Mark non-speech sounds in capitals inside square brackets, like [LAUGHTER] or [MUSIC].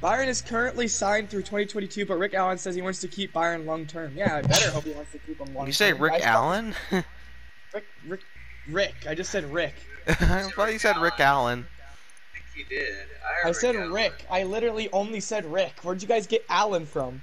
Byron is currently signed through 2022, but Rick Allen says he wants to keep Byron long term. Yeah, I better hope he wants to keep him long term. You say Rick I thought- Allen? Rick, Rick, Rick. I just said Rick. [LAUGHS] I thought you said Rick Allen. I. I, I said Rick, Rick. I literally only said Rick. Where'd you guys get Allen from?